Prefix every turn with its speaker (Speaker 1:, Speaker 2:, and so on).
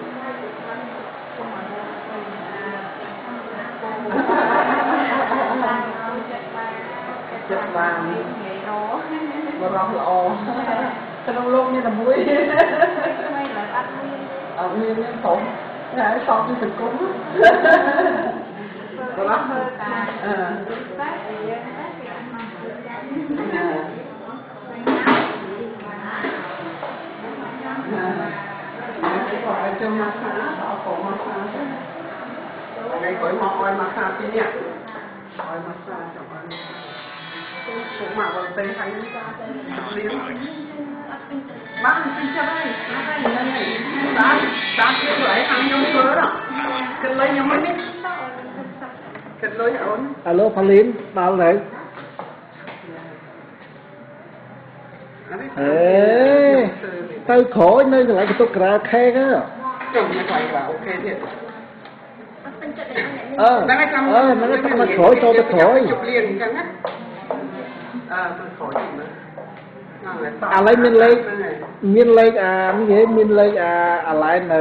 Speaker 1: ចិត្តបានបរំល្អក្នុងលោកនេះតែមួយមិនអត់មានអត់មានទេសុំហើយសងពីសង្គមបរំមើលតាអឺតែយើងតែគេអត់មកจะมาค้าเอาของมาค้าใช่ไหมอะไรคอยมาออยมาค้าที่เนี่ยออยมาค้าจากวันผมมาวันเป็นใครนี่ก็เลี้ยงบ้านเป็นเจ้าได้ไม่ได้เลยตาตาเกี่ยวไหลทางยังเสือหรอเกิดเลยยังไม่ได้เกิดเลยเอาอะโลพลินตาไหน Ê, tao khổ nên lại tôi cà khe á. ចុះវាខ្លាំងខ្លាំងអូខេទៀតអឺហ្នឹងហើយចាំអឺហ្នឹងទៅមកក្រោយចូលទៅក្រោយជប់លៀងអញ្ចឹងណាអឺទៅក្រោយហ្នឹងឥឡូវមានលេខមានលេខអានេះមានលេខអាអាឡែននៅ